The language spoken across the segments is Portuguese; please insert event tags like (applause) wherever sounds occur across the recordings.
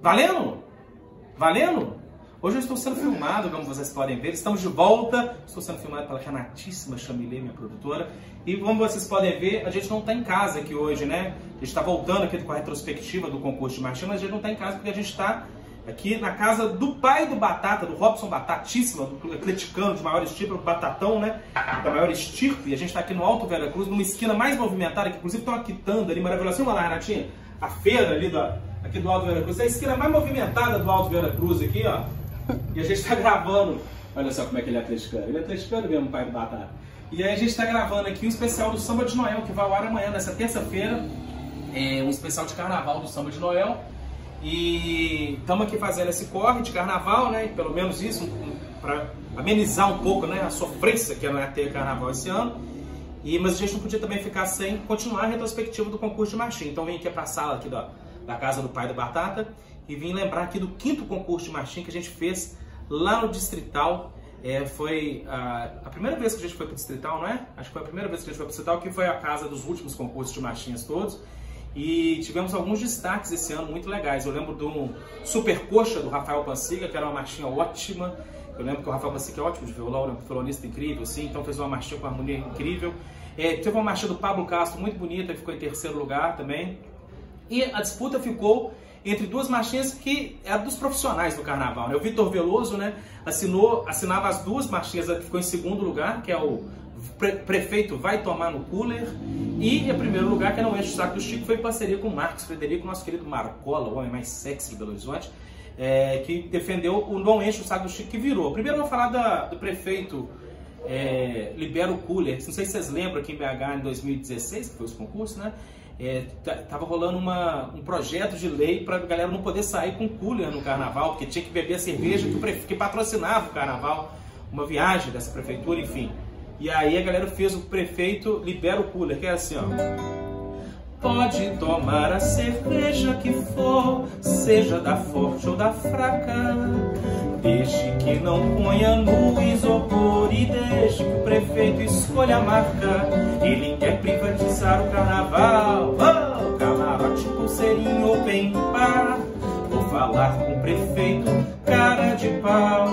Valendo? Valendo? Hoje eu estou sendo filmado, como vocês podem ver. Estamos de volta. Estou sendo filmado pela Renatíssima Chamilê, minha produtora. E como vocês podem ver, a gente não está em casa aqui hoje, né? A gente está voltando aqui com a retrospectiva do concurso de marchinha, mas a gente não está em casa porque a gente está aqui na casa do pai do Batata, do Robson Batatíssima, do atleticano de maior estirpe, do Batatão, né? Da maior estirpe. E a gente está aqui no Alto Vera Cruz, numa esquina mais movimentada, que inclusive estão quitando ali, maravilhosa. Assim, lá, Renatinha? A feira ali da, aqui do Alto Vera Cruz. É a esquina mais movimentada do Alto Vera Cruz aqui, ó. E a gente está (laughs) gravando. Olha só como é que ele é atleticano. Ele é atleticano mesmo, pai do Batata. E aí a gente está gravando aqui um especial do Samba de Noel, que vai ao ar amanhã, nessa terça-feira. É um especial de carnaval do Samba de Noel. E estamos aqui fazendo esse corre de carnaval, né? Pelo menos isso, para amenizar um pouco né, a sofrência que é ter carnaval esse ano. E, mas a gente não podia também ficar sem continuar a retrospectiva do concurso de marchinha. Então vim aqui para a sala aqui da, da casa do pai do Batata e vim lembrar aqui do quinto concurso de marchinha que a gente fez lá no Distrital. É, foi a, a, primeira vez que a gente foi para o Distrital, não é? Acho que foi a primeira vez que a gente foi para o Distrital, que foi a casa dos últimos concursos de marchinhas todos. E tivemos alguns destaques esse ano muito legais. Eu lembro do Super Coxa do Rafael Panciga, que era uma marchinha ótima. Eu lembro que o Rafael Panciga é ótimo de violão, é um violonista incrível, assim, então fez uma marchinha com harmonia incrível. É, teve uma marchinha do Pablo Castro muito bonita, ficou em terceiro lugar também. E a disputa ficou entre duas marchinhas que eram dos profissionais do carnaval. Né? O Vitor Veloso né, assinou, assinava as duas marchinhas, que ficou em segundo lugar, que é o pre Prefeito Vai Tomar no Cooler, e em primeiro lugar, que era o Eixo Saco do Chico, foi em parceria com o Marcos Frederico, nosso querido Marcola, o homem mais sexy de Belo Horizonte, é, que defendeu o Não Enche o Saco do Chico, que virou. Primeiro eu vou falar da, do prefeito é, Libera o Cooler, não sei se vocês lembram aqui em BH em 2016, que foi os concursos, né? É, tava rolando uma, um projeto de lei para a galera não poder sair com cooler no carnaval, porque tinha que beber a cerveja que, que patrocinava o carnaval, uma viagem dessa prefeitura, enfim. E aí a galera fez o prefeito libera o cooler, que é assim, ó. Pode tomar a cerveja que for, seja da forte ou da fraca, desde que não ponha no isopor e desde que o prefeito escolha a marca. Ele quer privatizar o carnaval, falar com o prefeito, cara de pau,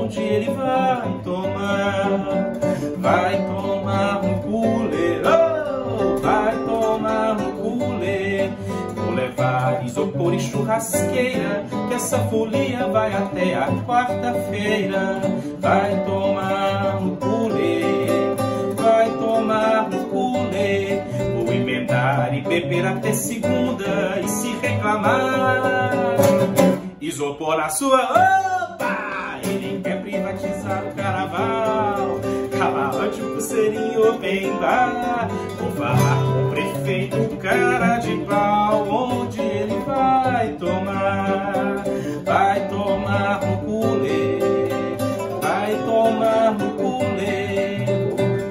onde ele vai tomar? Vai tomar um cooler, oh, vai tomar um cooler. Vou levar isopor e churrasqueira, que essa folia vai até a quarta-feira. Vai tomar um cooler, vai tomar um cooler. Vou emendar e beber até segunda e se reclamar. Isopor na sua, opa! Ele quer privatizar o carnaval camarote, pulseirinho, bem bar. Vou falar com o prefeito, cara de pau, onde ele vai tomar? Vai tomar no culê, vai tomar no culê.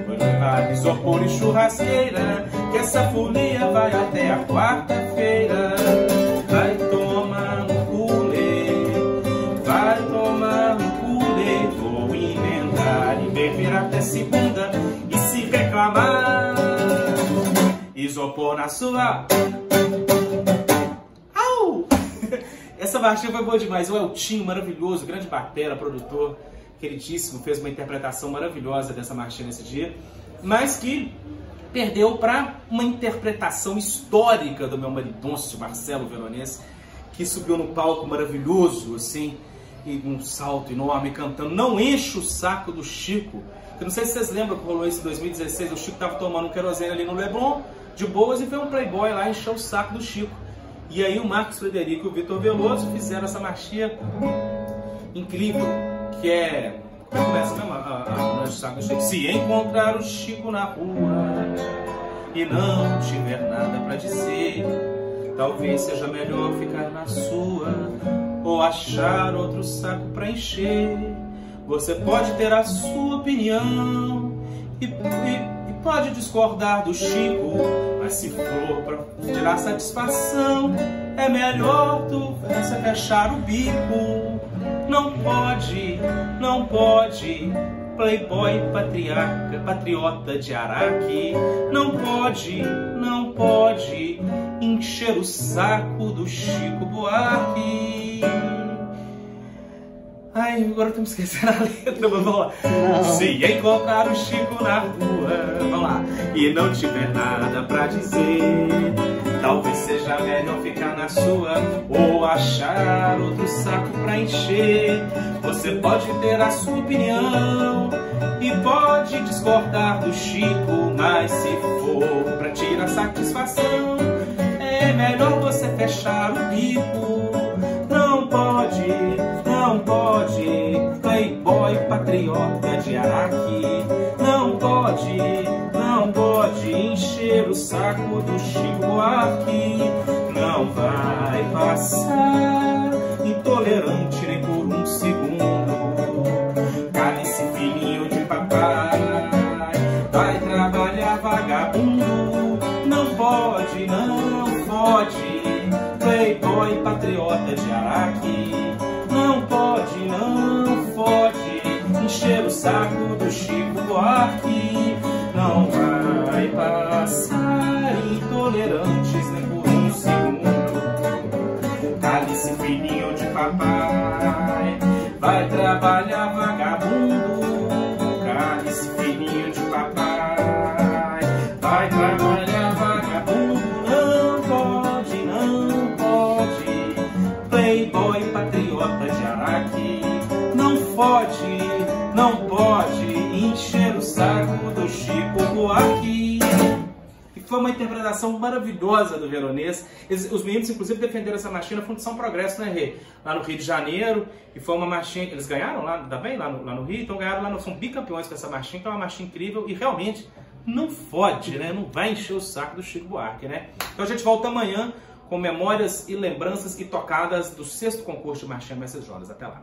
Vou levar isopor e churrasqueira, que essa folia vai até a quarta-feira. Vai na sua. Au! (laughs) Essa marchinha foi boa demais. O Eltinho, maravilhoso, grande batera, produtor, queridíssimo, fez uma interpretação maravilhosa dessa marchinha nesse dia, mas que perdeu para uma interpretação histórica do meu maridonço Marcelo Veronese, que subiu no palco maravilhoso, assim, e um salto enorme, cantando Não enche o saco do Chico. Eu não sei se vocês lembram que rolou isso em 2016, o Chico estava tomando um querosene ali no Leblon, de boas, e veio um playboy lá encher o saco do Chico. E aí o Marcos Frederico e o Vitor Veloso fizeram essa marchinha incrível, que é... Como começa mesmo a, a, a, a? Se encontrar o Chico na rua e não tiver nada para dizer, talvez seja melhor ficar na sua ou achar outro saco para encher. Você pode ter a sua opinião e, e, pode discordar do Chico, mas se for para tirar satisfação, é melhor tu você fechar o bico. Não pode, não pode, playboy patriarca, patriota de Araque, não pode, não pode encher o saco do Chico Buarque. Ai, agora estamos esquecendo a letra, vamos lá. Não. Se encontrar o Chico na rua, vamos lá, e não tiver nada pra dizer, talvez seja melhor ficar na sua ou achar outro saco pra encher. Você pode ter a sua opinião e pode discordar do Chico, mas se for pra tirar satisfação, é melhor você fechar o bico. Não pode, não pode, playboy patriota de Araque. Não pode, não pode encher o saco do Chico aqui. Não vai passar intolerante nem por um segundo. Cale-se, filhinho de papai, vai trabalhar vagabundo. Não pode, não pode, playboy patriota de Araque. Não pode, não pode encher o saco do Chico Buarque. Não vai passar intolerantes nem por um segundo. Cale-se, filhinho de papai, vai trabalhar vagabundo. Buarque. E foi uma interpretação maravilhosa do Veronês. Eles- os meninos, inclusive, defenderam essa marchinha na Fundação Progresso, né, Rê? Lá no Rio de Janeiro. E foi uma marchinha. Eles ganharam lá, ainda bem, lá no, lá no Rio. Então ganharam lá, no, são bicampeões com essa marchinha, que é uma marchinha incrível. E realmente não fode, né? Não vai encher o saco do Chico Buarque, né? Então a gente volta amanhã com memórias e lembranças e tocadas do sexto concurso de marchinha Mestres Jonas. Até lá.